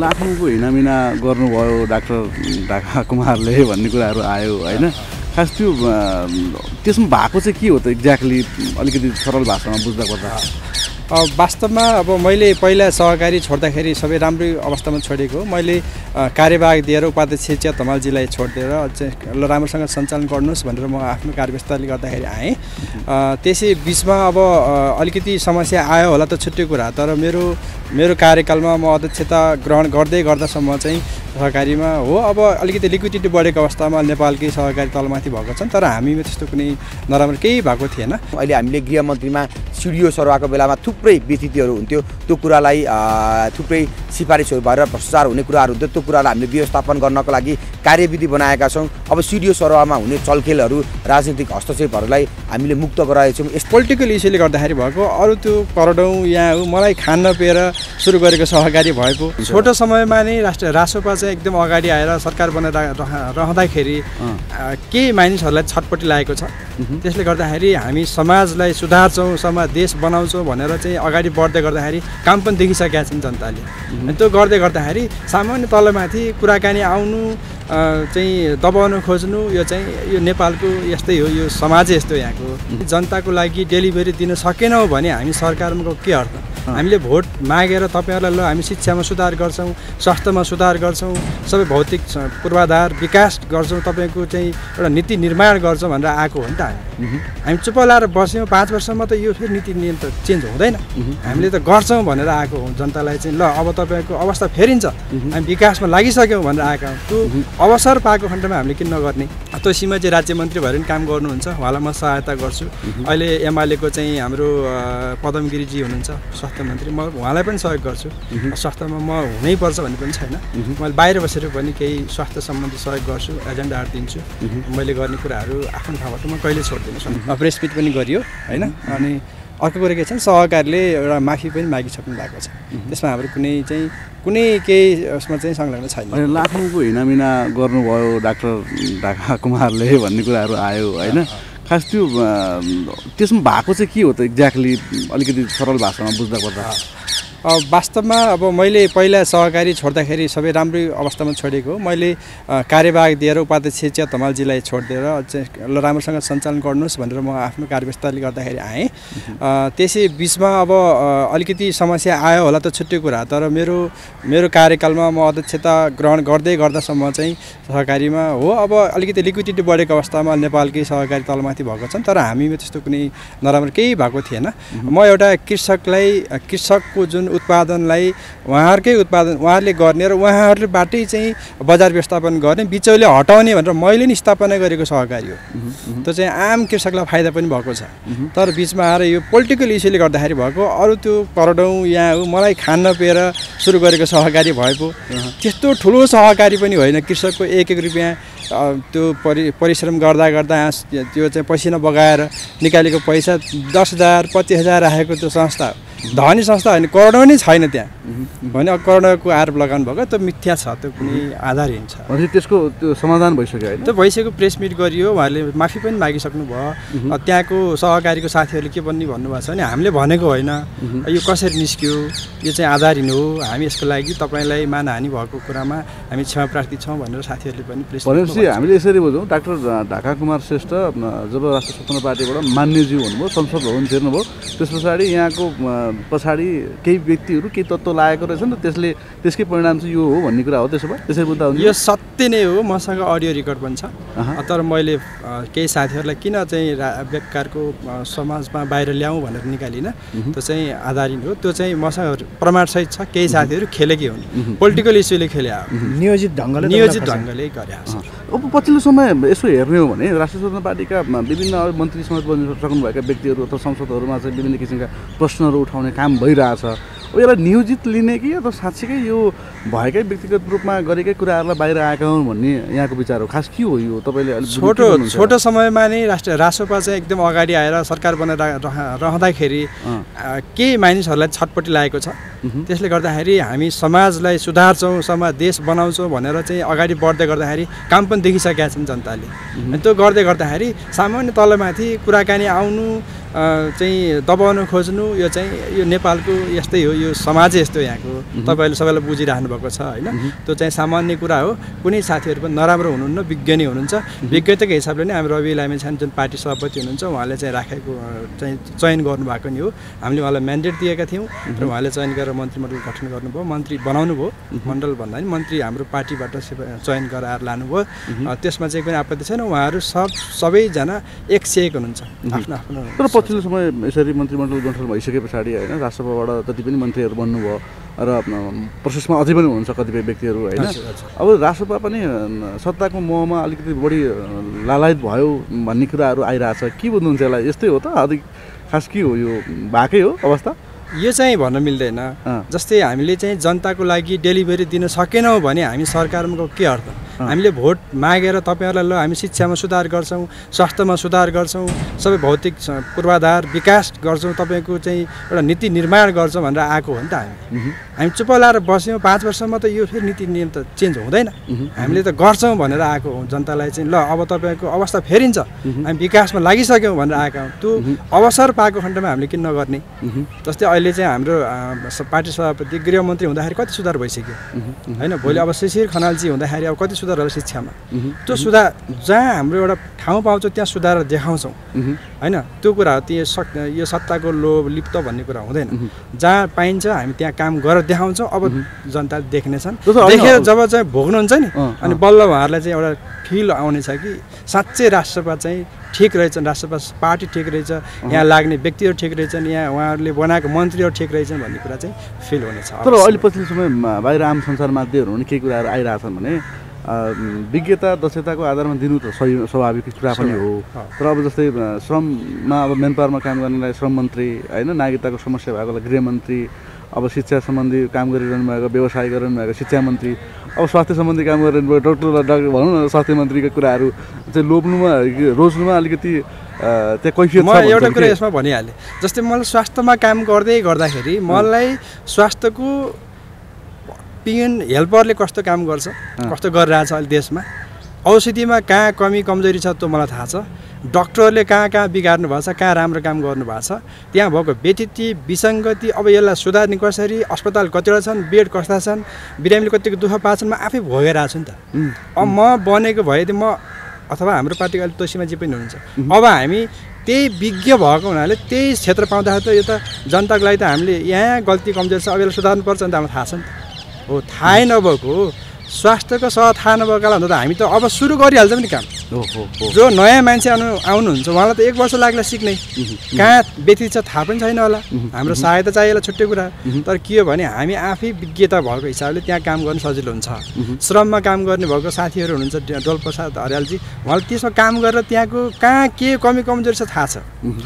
लाखौँको हिँडामिना गर्नुभयो डाक्टर ढाका कुमारले भन्ने कुराहरू आयो होइन? खास त्यो त्यसमा भएको चाहिँ के हो त एक्ज्याक्टली? अलिकति सरल भाषामा बुझ्दा पर्दा। वास्तवमा अब मैले पहिला सहकारी छोड्दाखेरि सबै राम्रै अवस्थामा छोडेको। मैले कार्यभाग दिएर उपाध्यक्ष चिया धमालजीलाई छोडिदिएर ल राम्रोसँग सञ्चालन गर्नुहोस् भनेर म आफ्नो कार्यव्यस्तताले गर्दाखेरि आएँ त्यसै बिचमा अब अलिकति समस्या आयो होला त छुट्टै कुरा तर मेरो मेरो कार्यकालमा म अध्यक्षता ग्रहण गर्दै गर्दासम्म चाहिँ सहकारीमा हो। अब अलिकति लिक्विडिटी बढेको अवस्थामा नेपालकै सहकारी तलमाथि भएको छन् तर हामीमा त्यस्तो कुनै नराम्रो केही भएको थिएन। अहिले हामीले गृहमन्त्रीमा सिडिओ सरुवाको बेलामा थुप्रै व्यतिथिहरू हुन्थ्यो। त्यो कुरालाई थुप्रै सिफारिसहरू भएर भ्रष्टाचार हुने कुराहरू हुन्थ्यो। त्यो कुरालाई हामीले व्यवस्थापन गर्नको लागि कार्यविधि बनाएका छौँ। अब सिडिओ सरुवामा हुने चलखेलहरू राजनीतिक हस्तक्षेपहरूलाई हामीले मुक्त गराएका छौँ यस पोलिटिकल इस्युले गर्दाखेरि भएको अरू त्यो करडौँ यहाँ हो मलाई खान नपिएर सुरु गरेको सहकारी भएको। छोटो समयमा नै राष्ट्र रासोपा चाहिँ एकदम अगाडि आएर सरकार बनेर रह- रहँदाखेरि केही मानिसहरूलाई छटपट्टि लागेको छ। त्यसले गर्दाखेरि हामी समाजलाई सुधार्छौँ समाज देश बनाउँछौँ भनेर चाहिँ अगाडि बढ्दै गर्दाखेरि काम पनि देखिसकेका छन् जनताले। अनि त्यो गर्दै गर्दाखेरि सामान्य तलमाथि कुराकानी आउनु चाहिँ दबाउनु खोज्नु यो चाहिँ यो नेपालको यस्तै हो यो समाजै यस्तो हो यहाँको। जनताको लागि डेलिभरी दिन सकेनौँ भने हामी सरकारमा के अर्थ? हामीले भोट मागेर तपाईँहरूलाई ल हामी शिक्षामा सुधार गर्छौँ स्वास्थ्यमा सुधार गर्छौँ सबै भौतिक पूर्वाधार विकास गर्छौँ तपाईँको चाहिँ एउटा नीति निर्माण गर्छौँ भनेर आएको हो नि त हामी। हामी चुप लाएर बस्यौँ पाँच वर्षमा त यो फेरि नीति नियम त चेन्ज हुँदैन। हामीले त गर्छौँ भनेर आएको हो जनतालाई चाहिँ ल अब तपाईँको अवस्था फेरिन्छ। हामी विकासमा लागिसक्यौँ भनेर आएका हौँ। त्यो अवसर पाएको खण्डमा हामीले किन नगर्ने। त्यो सीमा चाहिँ राज्य मन्त्री भएर पनि काम गर्नुहुन्छ उहाँलाई म सहायता गर्छु। अहिले एमालेको चाहिँ हाम्रो अ, पदम गिरिजी हुनुहुन्छ स्वास्थ्य मन्त्री म उहाँलाई पनि सहयोग गर्छु। स्वास्थ्यमा म हुनैपर्छ भन्ने पनि छैन। मैले बाहिर बसेर पनि केही स्वास्थ्य सम्बन्धी सहयोग गर्छु एजेन्डाहरू दिन्छु मैले गर्ने कुराहरू आफ्नो ठाउँबाट म कहिले छोड्दिनँ प्रेस मिट पनि गरियो होइन? अनि अर्को कुरा के छ सहकारीले एउटा माफी पनि मागिसक्नु भएको छ। त्यसमा हाम्रो कुनै चाहिँ कुनै केही उसमा चाहिँ संलग्न छैन। लाखौँको हिँडामिना गर्नुभयो डाक्टर ढाका कुमारले भन्ने कुराहरू आयो होइन? खास त्यो त्यसमा भएको चाहिँ के हो त एक्ज्याक्टली अलिकति सरल भाषामा बुझ्दा पर्दा वास्तवमा अब मैले पहिला सहकारी छोड्दाखेरि सबै राम्रै अवस्थामा छोडेको हो। मैले कार्यभाग दिएर उपाध्यक्ष चिया धमालजीलाई छोडिदिएर चाहिँ ल राम्रोसँग सञ्चालन गर्नुहोस् भनेर म आफ्नो कार्यव्यस्तताले गर्दाखेरि आएँ। अ, त्यसै बिचमा अब अलिकति समस्या आयो होला त छुट्टै कुरा तर मेरो मेरो कार्यकालमा म अध्यक्षता ग्रहण गर्दै गर्दासम्म चाहिँ सहकारीमा हो। अब अलिकति लिक्विडिटी बढेको अवस्थामा नेपालकै सहकारी तलमाथि भएको छन् तर हामीमा त्यस्तो कुनै नराम्रो केही भएको थिएन। म एउटा कृषकलाई कृषकको जुन उत्पादनलाई उहाँहरूकै उत्पादन उहाँहरूले गर्ने र उहाँहरूबाटै चाहिँ बजार व्यवस्थापन गर्ने बिचौले हटाउने भनेर मैले नि स्थापना गरेको सहकारी हो। त्यो चाहिँ आम कृषकलाई फाइदा पनि भएको छ। तर बिचमा आएर यो पोलिटिकल इस्युले गर्दाखेरि भएको अरू त्यो करडौँ यहाँ हो मलाई खान नपिएर सुरु गरेको सहकारी भएको त्यस्तो ठुलो सहकारी पनि होइन। कृषकको एक एक रुपियाँ त्यो परि परिश्रम गर्दा गर्दा त्यो चाहिँ पसिना बगाएर निकालेको पैसा दस हजार पच्चिस हजार राखेको त्यो संस्था हो। धनी संस्था होइन करोडौँ नै छैन त्यहाँ। भने करोडको आरोप लगाउनु भएको त्यो मिथ्या छ त्यो कुनै आधारहीन छ। त्यसको त्यो समाधान भइसक्यो होइन? त्यो भइसक्यो प्रेस मिट गरियो उहाँहरूले माफी पनि मागिसक्नु भयो। त्यहाँको सहकारीको साथीहरूले के पनि भन्नुभएको छ भने हामीले भनेको होइन। यो कसरी निस्क्यो यो चाहिँ आधारहीन हो हामी यसको लागि तपाईँलाई मानहानि भएको कुरामा हामी क्षमा प्रार्थी छौँ भनेर साथीहरूले पनि प्रेस भनेपछि हामीले यसरी बुझौँ डाक्टर ढाका कुमार श्रेष्ठ जब राष्ट्र स्वतन्त्र पार्टीबाट मान्यज्यू हुनुभयो संसद भवन छिर्नुभयो त्यस पछाडि यहाँको पछाडि केही व्यक्तिहरू केही तत्त्व लागेको रहेछ नि त त्यसले त्यसकै परिणाम चाहिँ यो हो भन्ने कुरा हो त्यसो भए। त्यसरी बुझ्दा हुन्छ यो सत्य नै हो मसँग अडियो रेकर्ड पनि छ। तर मैले केही साथीहरूलाई किन चाहिँ रा बेकारको समाजमा बाहिर ल्याउँ भनेर निकालिनँ त्यो चाहिँ आधारित हो। त्यो चाहिँ मसँग प्रमाणसहित छ केही साथीहरू खेलेकै हुन्। पोलिटिकल इस्युले खेले नियोजित ढङ्गले नियोजित ढङ्गले गरे। अब पछिल्लो समय यसो हेर्ने हो भने राष्ट्रिय स्वतन्त्र पार्टीका विभिन्न मन्त्री समेत बन्न सक्नुभएका व्यक्तिहरू अथवा संसदहरूमा चाहिँ विभिन्न किसिमका प्रश्नहरू उठाउने काम भइरहेछ। यसलाई नियोजित लिने कि अथवा साँच्चीकै यो भएकै व्यक्तिगत रूपमा गरेकै कुराहरूलाई बाहिर आएका हुन् भन्ने यहाँको विचार हो? खास के हो यो? तपाईँले छोटो? छोटो समयमा नै राष्ट्र रासोपा चाहिँ एकदम अगाडि आएर सरकार बनेर रह- रहँदाखेरि केही मानिसहरूलाई छटपट्टि लागेको छ। त्यसले गर्दाखेरि हामी समाजलाई सुधार्छौँ समाज देश बनाउँछौँ भनेर चाहिँ अगाडि बढ्दै गर्दाखेरि काम पनि देखिसकेका छन् जनताले। त्यो गर्दै गर्दाखेरि सामान्य तलमाथि कुराकानी आउनु चाहिँ दबाउनु खोज्नु यो चाहिँ यो नेपालको यस्तै हो यो समाजै यस्तो यहाँको। तपाईँहरूले सबैलाई बुझिराख्नु भएको छ होइन? त्यो चाहिँ सामान्य कुरा हो। कुनै साथीहरू पनि नराम्रो हुनुहुन्न विज्ञ नै हुनुहुन्छ विज्ञताको हिसाबले नै हाम्रो रवि लामिछाने जुन पार्टी सभापति हुनुहुन्छ उहाँले चाहिँ राखेको चाहिँ चयन गर्नुभएको नि हो। हामीले उहाँलाई म्यान्डेट दिएका थियौँ र उहाँले चयन गरेर मन्त्रीमण्डल गठन गर्नुभयो। मन्त्री बनाउनु भयो मण्डल भन्दा पनि मन्त्री हाम्रो पार्टीबाट चयन गराएर लानुभयो। त्यसमा चाहिँ कुनै आपत्ति छैन। उहाँहरू सब सबैजना एक से एक हुनुहुन्छ। आफ्नो आफ्नो पछिल्लो समय यसरी मन्त्रीमण्डल गठन भइसके पछाडि होइन राष्ट्रसभाबाट जति पनि मन्त्रीहरू बन्नुभयो र प्रोसेसमा अझै पनि हुनुहुन्छ कतिपय व्यक्तिहरू होइन। अब राष्ट्रसभा पनि सत्ताको मोहमा अलिकति बढी लालायत भयो भन्ने कुराहरू आइरहेछ। के बुझ्नुहुन्छ यसलाई? यस्तै हो त? अधिक खास के हो यो? भएकै हो अवस्था? यो चाहिँ भन्न मिल्दैन। जस्तै हामीले चाहिँ जनताको लागि डेलिभरी दिन सकेनौँ भने हामी सरकारमा के अर्थ? हामीले भोट मागेर तपाईँहरूलाई ल हामी शिक्षामा सुधार गर्छौँ स्वास्थ्यमा सुधार गर्छौँ सबै भौतिक पूर्वाधार विकास गर्छौँ तपाईँको चाहिँ एउटा नीति निर्माण गर्छौँ भनेर आएको हो नि त हामी। हामी चुप लाएर बस्यौँ पाँच वर्षमा त यो फेरि नीति नियम त चेन्ज हुँदैन। हामीले त गर्छौँ भनेर आएको हो जनतालाई चाहिँ ल अब तपाईँको अवस्था फेरिन्छ। हामी विकासमा लागिसक्यौँ भनेर आएका हौँ। त्यो अवसर पाएको खण्डमा हामीले किन नगर्ने। जस्तै अहिले चाहिँ हाम्रो पार्टी सभापति गृहमन्त्री हुँदाखेरि कति सुधार भइसक्यो। होइन भोलि अब शिशिर खनालजी हुँदाखेरि अब कति सुधार होला शिक्षामा त्यो सुधार जहाँ हाम्रो एउटा ठाउँ पाउँछौँ त्यहाँ सुधार देखाउँछौँ। होइन? त्यो कुरा हो त्यो सक यो सत्ताको लोभ लिप्त भन्ने कुरा हुँदैन। जहाँ पाइन्छ हामी त्यहाँ काम गरेर देखाउँछौँ। अब जनताले देख्नेछन् देखेर जब चाहिँ भोग्नुहुन्छ नि अनि बल्ल उहाँहरूलाई चाहिँ एउटा फिल आउनेछ कि साँच्चै राष्ट्रसभा चाहिँ ठिक रहेछन् राष्ट्रसभा पार्टी ठिक रहेछ यहाँ लाग्ने व्यक्तिहरू ठिक रहेछन् यहाँ उहाँहरूले बनाएको मन्त्रीहरू ठिक रहेछन् भन्ने कुरा चाहिँ फिल हुनेछ। तर। अहिले पछिल्लो समयमा बाहिर आम सञ्चार माध्यमहरू पनि केही कुराहरू आइरहेछन् भने विज्ञता दक्षताको आधारमा दिनु त सही स्वाभाविक कुरा पनि हो। तर अब जस्तै श्रममा अब मेन पावरमा काम गर्नेलाई श्रम मन्त्री होइन नागरिकताको समस्या भएकोलाई गृहमन्त्री अब शिक्षा सम्बन्धी काम गरिरहनु भएको व्यवसाय गरिरहनु भएको शिक्षा मन्त्री अब स्वास्थ्य सम्बन्धी काम गरिरहनु भएको डक्टर डक्टर भनौँ न स्वास्थ्य मन्त्रीको कुराहरू चाहिँ लोप्नुमा रोज्नुमा अलिकति त्यहाँ कैफियत म एउटा कुरा? यसमा भनिहालेँ जस्तै मलाई स्वास्थ्यमा काम गर्दै गर्दाखेरि मलाई स्वास्थ्यको पिएन हेल्परले कस्तो काम गर्छ कस्तो गरिरहेछ अहिले देशमा औषधिमा कहाँ कमी कमजोरी छ त्यो मलाई थाहा छ। डक्टरले कहाँ कहाँ बिगार्नु भएको छ कहाँ राम्रो काम गर्नु भएको छ त्यहाँ भएको व्यतिथि विसङ्गति अब यसलाई सुधार्ने कसरी अस्पताल कतिवटा छन् बेड कस्ता छन् बिरामीले कतिको दुःख पाछन् म आफै भोगेर आएको छु नि त। अब म बनेको भएदेखि म अथवा हाम्रो पार्टीको अहिले तोसीमाजी पनि हुनुहुन्छ। अब हामी त्यही विज्ञ भएको हुनाले त्यही क्षेत्र पाउँदाखेरि त यो त जनताको लागि त हामीले यहाँ गल्ती कमजोरी छ अब यसलाई सुधार्नुपर्छ नि त हामीलाई थाहा छ नि त। हो थाहै नभएको स्वास्थ्यको सह थाहा नभएकोलाई भन्दा त हामी त अब सुरु गरिहाल्छौँ नि काम। जो नयाँ मान्छे आउनु आउनुहुन्छ उहाँलाई त एक वर्ष लाग्ला सिक्नै। कहाँ व्यतीत छ थाहा पनि छैन होला। हाम्रो सहायता चाहिएला छुट्टै कुरा। तर के हो भने हामी आफै विज्ञता भएको हिसाबले त्यहाँ काम गर्नु सजिलो हुन्छ। श्रममा काम गर्ने भएको साथीहरू हुनुहुन्छ डोलप्रसाद हरियालजी। उहाँले त्यसमा काम गरेर त्यहाँको कहाँ के कमी कमजोरी छ थाहा छ।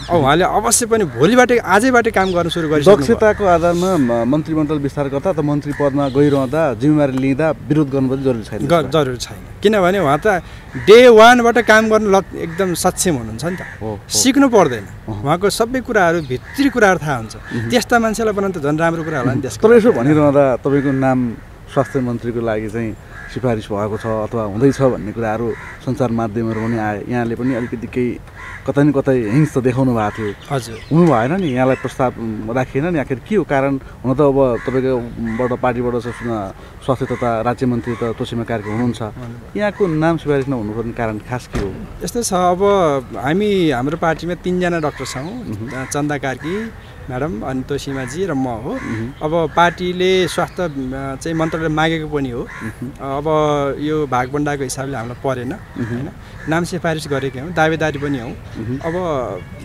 अब उहाँले अवश्य पनि भोलिबाटै आजैबाटै काम गर्न सुरु गरिसक्नु दक्षताको आधारमा मन्त्रीमण्डल विस्तार गर्दा त मन्त्री पदमा गइरहँदा जिम्मेवारी लिँदा विरोध गर्नु पनि जरुरी छैन। जरुरी छैन। किनभने उहाँ त डे वानबाट काम गर्न लग एकदम सक्षम हुनुहुन्छ नि त। सिक्नु पर्दैन। उहाँको सबै कुराहरू भित्री कुराहरू थाहा हुन्छ। त्यस्ता मान्छेलाई बनाउनु त झन् राम्रो कुरा होला नि त्यसको। यसो भनिरहँदा तपाईँको नाम स्वास्थ्य मन्त्रीको लागि चाहिँ सिफारिस भएको छ अथवा हुँदैछ भन्ने कुराहरू सञ्चार माध्यमहरू पनि आए। यहाँले पनि अलिकति केही कतै न कतै हिंस त देखाउनु भएको थियो। हजुर। हुनु भएन नि यहाँलाई प्रस्ताव राखिएन नि। आखिर के हो कारण? हुन त अब तपाईँकोबाट पार्टीबाट स्वास्थ्य तथा राज्य मन्त्री त तोसीमा कार्य हुनुहुन्छ। यहाँको नाम सिफारिस नहुनुपर्ने कारण खास के हो? यस्तै छ अब हामी हाम्रो पार्टीमा तिनजना डक्टर छौँ। चन्दा कार्की म्याडम अनि तोसीमाजी र म हो। अब पार्टीले स्वास्थ्य चाहिँ मन्त्रालय मागेको पनि हो। अब यो भागबन्डाको हिसाबले हामीलाई परेन होइन? नाम सिफारिस गरेकै हौँ दावेदारी पनि हौँ। अब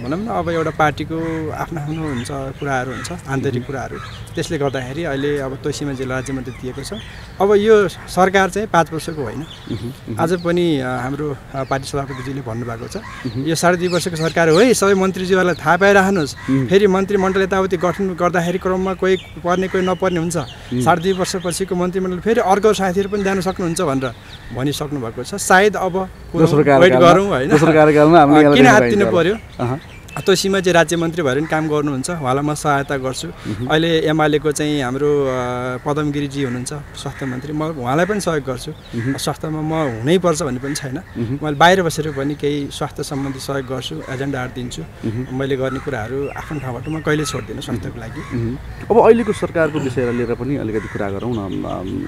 भनौँ न अब एउटा पार्टीको आफ्नो आफ्नो हुन्छ कुराहरू हुन्छ आन्तरिक कुराहरू। त्यसले गर्दाखेरि अहिले अब तोसीमाजीलाई राज्य मन्त्री दिएको छ। अब यो सरकार चाहिँ पाँच वर्षको होइन। आज पनि हाम्रो पार्टी सभापतिजीले भन्नुभएको छ। यो साढे दुई वर्षको सरकार हो है सबै मन्त्रीज्यूहरूलाई थाहा पाइराख्नुहोस् फेरि मन्त्रीमण्डल यताउति गठन गर्दाखेरि क्रममा कोही पर्ने कोही नपर्ने हुन्छ। साढे दुई वर्षपछिको मन्त्रीमण्डल फेरि अर्को साथीहरू पनि जानु सक्नुहुन्छ भनेर भनिसक्नु भएको छ। सायद अब वेट गरौँ होइन? किन हात दिनु अहँ। तोसीमा चाहिँ राज्य मन्त्री भएर पनि काम गर्नुहुन्छ। उहाँलाई म सहायता गर्छु। अहिले एमालेको चाहिँ हाम्रो अ, पदम गिरिजी हुनुहुन्छ स्वास्थ्य मन्त्री। म उहाँलाई पनि सहयोग गर्छु। स्वास्थ्यमा म हुनैपर्छ भन्ने पनि छैन। मैले बाहिर बसेर पनि केही स्वास्थ्य सम्बन्धी सहयोग गर्छु एजेन्डाहरू दिन्छु मैले गर्ने कुराहरू आफ्नो ठाउँबाट म कहिले छोड्दिनँ स्वास्थ्यको लागि। अब अहिलेको सरकारको विषयलाई लिएर पनि अलिकति कुरा गरौँ न।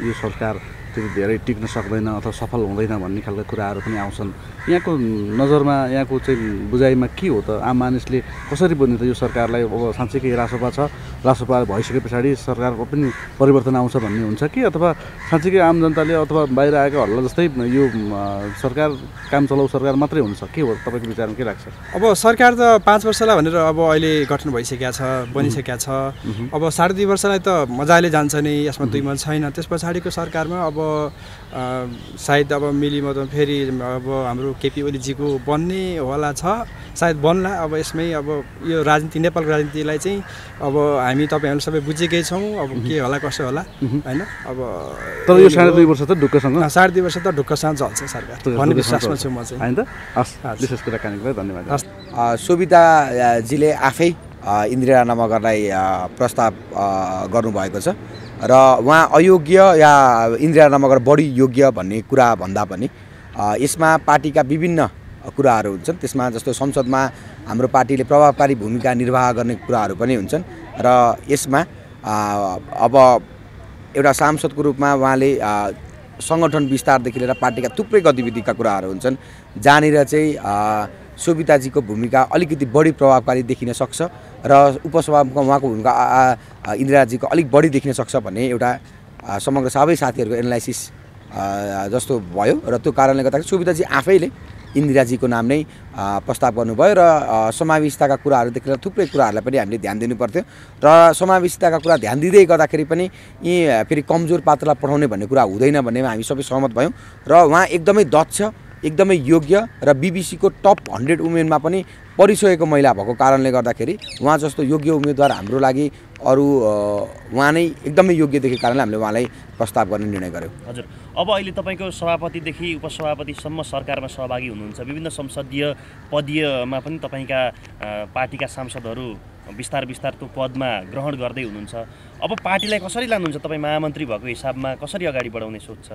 यो सरकार त्यति धेरै टिक्न सक्दैन अथवा सफल हुँदैन भन्ने खालका कुराहरू पनि आउँछन्। यहाँको नजरमा यहाँको चाहिँ बुझाइमा के हो त? आम मानिसले कसरी बुझ्ने त यो सरकारलाई? अब साँच्चीकै रासोपा छ। रासोपा भइसके पछाडि सरकारको पनि परिवर्तन आउँछ भन्ने हुन्छ कि? अथवा साँच्चीकै आम जनताले अथवा बाहिर आएको हल्ला जस्तै यो सरकार काम चलाउ सरकार मात्रै हुन्छ के हो? तपाईँको विचारमा के लाग्छ? अब सरकार त पाँच वर्षलाई भनेर अब अहिले गठन भइसकेका छ बनिसकेका छ। अब साढे दुई वर्षलाई त मजाले जान्छ नि यसमा दुई मन छैन। त्यस पछाडिको सरकारमा अब सायद अब मिलिमतमा फेरि अब हाम्रो केपी ओलीजीको बन्ने होला छ। सायद बन्ला अब यसमै अब यो राजनीति नेपालको राजनीतिलाई चाहिँ अब हामी तपाईँहरू सबै बुझेकै छौँ। अब के होला कसो होला होइन? अब तर यो साढे दुई वर्ष त ढुक्कसँग। साढे दुई वर्ष त ढुक्कसँग चल्छ सरकार। भन्ने विश्वासमा छु म चाहिँ। विशेष कुराकानीको लागि धन्यवाद। हस्। अ, सोभिताजीले आफै इन्दिरा नमगरलाई प्रस्ताव गर्नुभएको छ। र उहाँ अयोग्य या इन्दिरा नमगर बढी योग्य भन्ने कुरा भन्दा पनि यसमा पार्टीका विभिन्न कुराहरू हुन्छन्। त्यसमा जस्तो संसदमा हाम्रो पार्टीले प्रभावकारी भूमिका निर्वाह गर्ने कुराहरू पनि हुन्छन् र यसमा अब एउटा सांसदको रूपमा उहाँले सङ्गठन विस्तारदेखि लिएर पार्टीका थुप्रै गतिविधिका कुराहरू हुन्छन्। जहाँनिर चाहिँ अ, सोभिताजीको भूमिका अलिकति बढी प्रभावकारी देखिन सक्छ। र उपसभामुखमा उहाँको भूमिका इन्दिराजीको अलिक बढी देखिन सक्छ भन्ने एउटा समग्र सबै साथीहरूको एनालाइसिस जस्तो भयो र त्यो कारणले गर्दाखेरि सुविधाजी आफैले इन्दिराजीको नाम नै प्रस्ताव गर्नुभयो र समावेशिताका कुराहरूदेखि लिएर थुप्रै कुराहरूलाई पनि हामीले ध्यान दिनु पर्थ्यो र समावेशिताका कुरा ध्यान दिँदै गर्दाखेरि पनि यी फेरि कमजोर पात्रलाई पठाउने भन्ने कुरा हुँदैन भन्नेमा हामी सबै सहमत भयौँ र उहाँ एकदमै दक्ष एकदमै योग्य र बिबिसीको टप हन्ड्रेड वुमेनमा पनि परिसकेको महिला भएको कारणले गर्दाखेरि उहाँ जस्तो योग्य उम्मेदवार हाम्रो लागि अरू उहाँ नै एकदमै योग्य देखेको कारणले हामीले उहाँलाई प्रस्ताव गर्ने निर्णय गऱ्यौँ हजुर। अब अहिले तपाईँको सभापतिदेखि उपसभापतिसम्म सरकारमा सहभागी हुनुहुन्छ। विभिन्न संसदीय पदीयमा पनि तपाईँका पार्टीका सांसदहरू बिस्तार बिस्तार त्यो पदमा ग्रहण गर्दै हुनुहुन्छ। अब पार्टीलाई कसरी लानुहुन्छ? तपाईँ महामन्त्री भएको हिसाबमा कसरी अगाडि बढाउने सोच छ?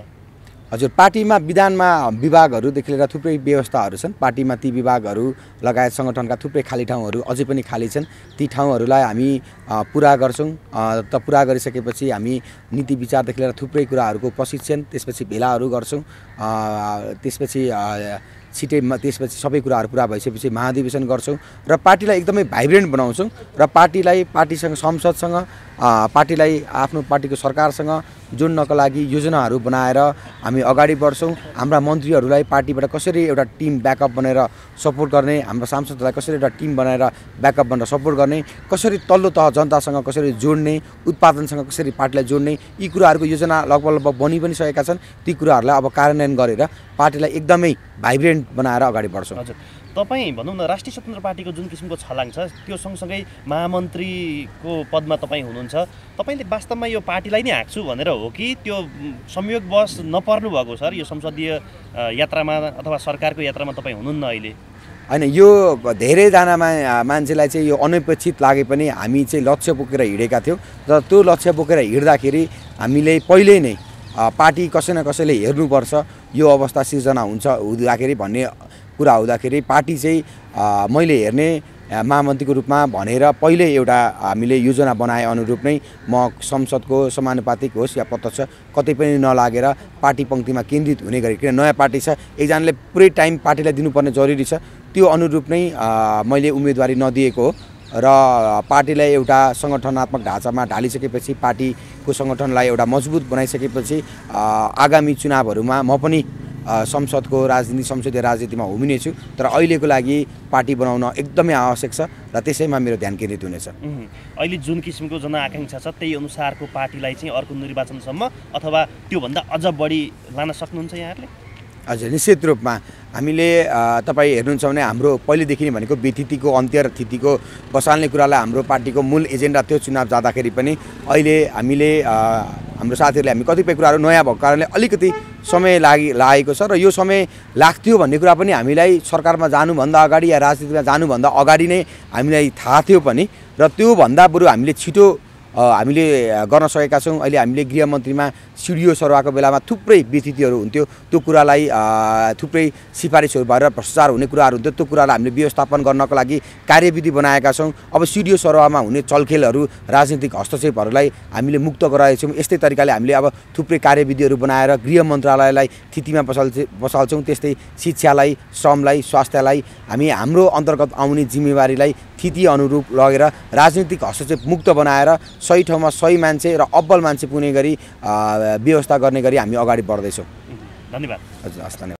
हजुर पार्टीमा विधानमा विभागहरूदेखि लिएर थुप्रै व्यवस्थाहरू छन्। पार्टीमा ती विभागहरू लगायत सङ्गठनका थुप्रै खाली ठाउँहरू अझै पनि खाली छन्। ती ठाउँहरूलाई हामी पुरा गर्छौँ। त पुरा गरिसकेपछि हामी नीति विचारदेखि लिएर थुप्रै कुराहरूको प्रशिक्षण त्यसपछि भेलाहरू गर्छौँ। त्यसपछि छिटै त्यसपछि सबै कुराहरू पुरा भइसकेपछि महाधिवेशन गर्छौँ र पार्टीलाई एकदमै भाइब्रेन्ट बनाउँछौँ र पार्टीलाई पार्टीसँग संसदसँग पार्टीलाई आफ्नो पार्टीको सरकारसँग जोड्नको लागि योजनाहरू बनाएर हामी अगाडि बढ्छौँ। हाम्रा मन्त्रीहरूलाई पार्टीबाट कसरी एउटा टिम ब्याकअप बनाएर सपोर्ट गर्ने हाम्रो सांसदहरूलाई कसरी एउटा टिम बनाएर ब्याकअप बनाएर सपोर्ट गर्ने कसरी तल्लो तह जनतासँग कसरी जोड्ने उत्पादनसँग कसरी पार्टीलाई जोड्ने यी कुराहरूको योजना लगभग लगभग बनि पनि सकेका छन्। ती कुराहरूलाई अब कार्यान्वयन गरेर पार्टीलाई एकदमै भाइब्रेन्ट बनाएर अगाडि बढ्छौँ। हजुर। तपाईँ भनौँ न राष्ट्रिय स्वतन्त्र पार्टीको जुन किसिमको छलाङ छ त्यो सँगसँगै महामन्त्रीको पदमा तपाईँ हुनुहुन्छ। तपाईँले वास्तवमा यो पार्टीलाई नै हाँक्छु भनेर हो कि त्यो संयोगवश नपर्नु भएको सर यो संसदीय यात्रामा अथवा सरकारको यात्रामा तपाईँ हुनुहुन्न अहिले? होइन यो धेरैजनामा मान्छेलाई चाहिँ यो अनपेक्षित लागे पनि हामी चाहिँ लक्ष्य बोकेर हिँडेका थियौँ। र त्यो लक्ष्य बोकेर हिँड्दाखेरि हामीले पहिल्यै नै पार्टी कसै न कसैले हेर्नुपर्छ। यो अवस्था सिर्जना हुन्छ हुँदाखेरि भन्ने कुरा हुँदाखेरि पार्टी चाहिँ मैले हेर्ने महामन्त्रीको रूपमा भनेर पहिल्यै एउटा हामीले योजना बनाए अनुरूप नै म संसदको समानुपातिक होस् या प्रत्यक्ष कतै पनि नलागेर पार्टी पङ्क्तिमा केन्द्रित हुने गरी किन नयाँ पार्टी छ। एकजनाले पुरै टाइम पार्टीलाई दिनुपर्ने जरुरी छ। त्यो अनुरूप नै मैले उम्मेदवारी नदिएको हो। र पार्टीलाई एउटा सङ्गठनात्मक ढाँचामा ढालिसकेपछि पार्टीको सङ्गठनलाई एउटा मजबुत बनाइसकेपछि आगामी चुनावहरूमा म पनि संसदको राजनीति संसदीय राजनीतिमा उभिनेछु तर अहिलेको लागि पार्टी बनाउन एकदमै आवश्यक छ र त्यसैमा मेरो ध्यान केन्द्रित हुनेछ। अहिले जुन किसिमको जनआकाङ्क्षा छ त्यही अनुसारको पार्टीलाई चाहिँ अर्को निर्वाचनसम्म अथवा त्योभन्दा अझ बढी लान सक्नुहुन्छ यहाँहरूले? हजुर निश्चित रूपमा हामीले तपाईँ हेर्नुहुन्छ भने हाम्रो पहिलेदेखि नै भनेको व्यतिथिको अन्त्य र थितिको बसाल्ने कुरालाई हाम्रो पार्टीको मूल एजेन्डा थियो चुनाव जाँदाखेरि पनि। अहिले हामीले हाम्रो साथीहरूले हामी कतिपय कुराहरू नयाँ भएको कारणले अलिकति समय लागि लागेको छ र यो समय लाग्थ्यो भन्ने कुरा पनि हामीलाई सरकारमा जानुभन्दा अगाडि या राजनीतिमा जानुभन्दा अगाडि नै हामीलाई थाहा थियो पनि। र त्योभन्दा बरु हामीले छिटो हामीले गर्न सकेका छौँ। अहिले हामीले गृहमन्त्रीमा सिडिओ सरुवाको बेलामा थुप्रै व्यतिथिहरू हुन्थ्यो। त्यो कुरालाई थुप्रै सिफारिसहरू भएर भ्रष्टाचार हुने कुराहरू हुन्थ्यो। त्यो कुरालाई हामीले व्यवस्थापन गर्नको लागि कार्यविधि बनाएका छौँ। अब सिडिओ सरुवामा हुने चलखेलहरू राजनीतिक हस्तक्षेपहरूलाई हामीले मुक्त गराएका छौँ। यस्तै तरिकाले हामीले अब थुप्रै कार्यविधिहरू बनाएर गृह मन्त्रालयलाई थितिमा बसाल्छ बसाल्छौँ। त्यस्तै शिक्षालाई श्रमलाई स्वास्थ्यलाई हामी हाम्रो अन्तर्गत आउने जिम्मेवारीलाई थिति अनुरूप लगेर राजनीतिक हस्तक्षेप मुक्त बनाएर सही ठाउँमा सही मान्छे र अब्बल मान्छे पुग्ने गरी व्यवस्था गर्ने गरी हामी अगाडि बढ्दैछौँ। धन्यवाद। हजुर हस् धन्यवाद।